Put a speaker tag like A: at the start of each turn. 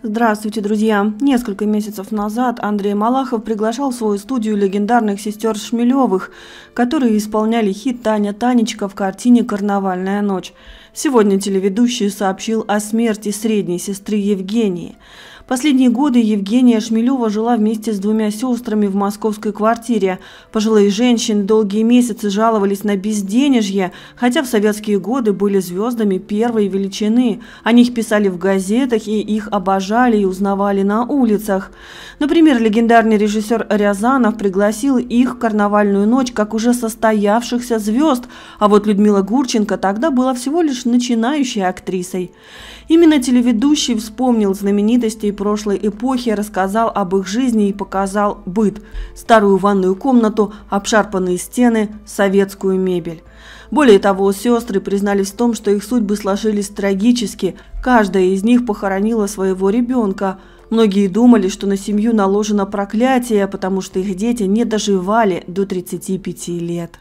A: Здравствуйте, друзья! Несколько месяцев назад Андрей Малахов приглашал в свою студию легендарных сестер Шмелевых, которые исполняли хит «Таня Танечка» в картине «Карнавальная ночь». Сегодня телеведущий сообщил о смерти средней сестры Евгении. Последние годы Евгения Шмелева жила вместе с двумя сестрами в московской квартире. Пожилые женщины долгие месяцы жаловались на безденежье, хотя в советские годы были звездами первой величины. О них писали в газетах и их обожали и узнавали на улицах. Например, легендарный режиссер Рязанов пригласил их в карнавальную ночь как уже состоявшихся звезд, а вот Людмила Гурченко тогда была всего лишь начинающей актрисой. Именно телеведущий вспомнил знаменитостей прошлой эпохи, рассказал об их жизни и показал быт, старую ванную комнату, обшарпанные стены, советскую мебель. Более того, сестры признались в том, что их судьбы сложились трагически, каждая из них похоронила своего ребенка. Многие думали, что на семью наложено проклятие, потому что их дети не доживали до 35 лет.